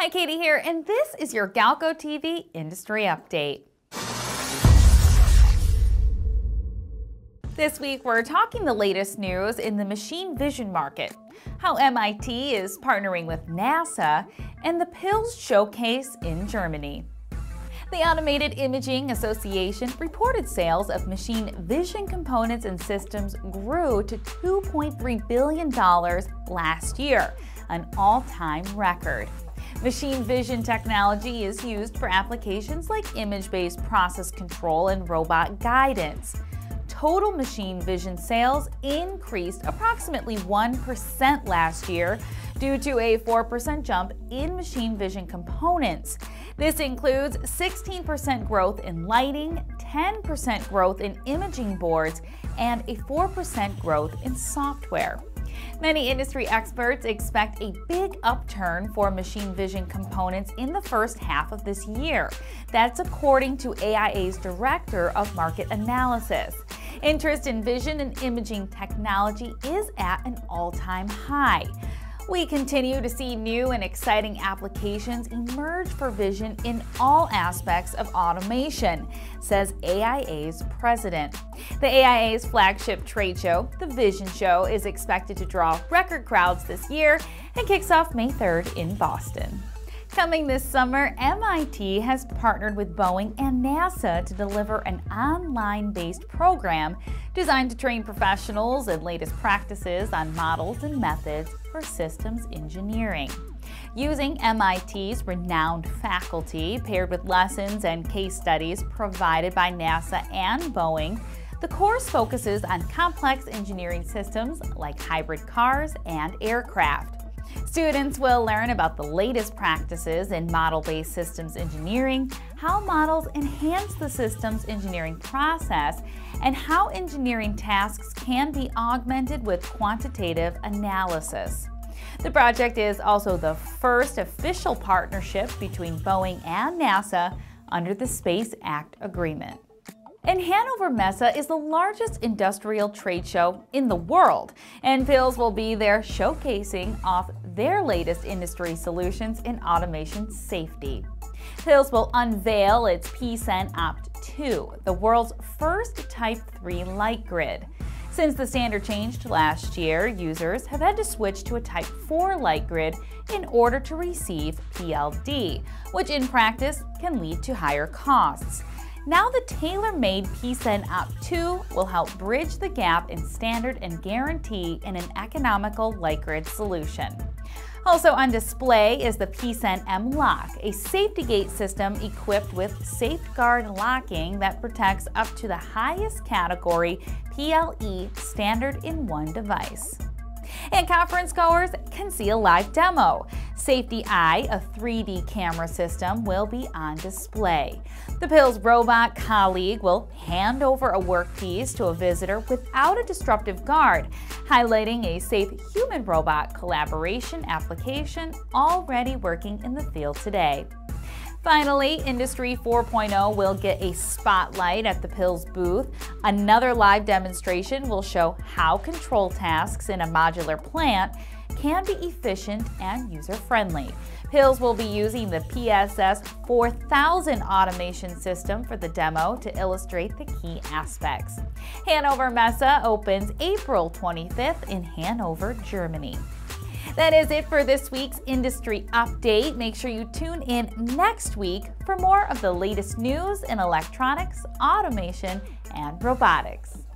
Hi, Katie here, and this is your Galco TV Industry Update. This week, we're talking the latest news in the machine vision market, how MIT is partnering with NASA, and the Pilz showcase in Germany. The Automated Imaging Association reported sales of machine vision components and systems grew to $2.3 billion last year, an all-time record. Machine vision technology is used for applications like image-based process control and robot guidance. Total machine vision sales increased approximately 1% last year due to a 4% jump in machine vision components. This includes 16% growth in lighting, 10% growth in imaging boards, and a 4% growth in software. Many industry experts expect a big upturn for machine vision components in the first half of this year. That's according to AIA's Director of Market Analysis. Interest in vision and imaging technology is at an all-time high. We continue to see new and exciting applications emerge for vision in all aspects of automation, says AIA's president. The AIA's flagship trade show, the Vision Show, is expected to draw record crowds this year and kicks off May 3rd in Boston. Coming this summer, MIT has partnered with Boeing and NASA to deliver an online-based program designed to train professionals in latest practices on models and methods for systems engineering. Using MIT's renowned faculty, paired with lessons and case studies provided by NASA and Boeing, the course focuses on complex engineering systems like hybrid cars and aircraft. Students will learn about the latest practices in model-based systems engineering, how models enhance the systems engineering process, and how engineering tasks can be augmented with quantitative analysis. The project is also the first official partnership between Boeing and NASA under the Space Act Agreement. And Hannover Messe is the largest industrial trade show in the world, and Pilz will be there showcasing off their latest industry solutions in automation safety. Pilz will unveil its PSENopt 2, the world's first Type 3 light grid. Since the standard changed last year, users have had to switch to a Type 4 light grid in order to receive PLD, which in practice can lead to higher costs. Now the tailor-made PSENopt 2 will help bridge the gap in standard and guarantee in an economical light grid solution. Also on display is the PSENmlock, a safety gate system equipped with safeguard locking that protects up to the highest category PLE standard in one device. And conference goers can see a live demo. Safety Eye, a 3D camera system, will be on display. The Pilz robot colleague will hand over a workpiece to a visitor without a disruptive guard, highlighting a safe human-robot collaboration application already working in the field today. Finally, Industry 4.0 will get a spotlight at the Pilz booth. Another live demonstration will show how control tasks in a modular plant can be efficient and user-friendly. Pilz will be using the PSS 4000 automation system for the demo to illustrate the key aspects. Hannover Messe opens April 25th in Hanover, Germany. That is it for this week's industry update. Make sure you tune in next week for more of the latest news in electronics, automation, and robotics.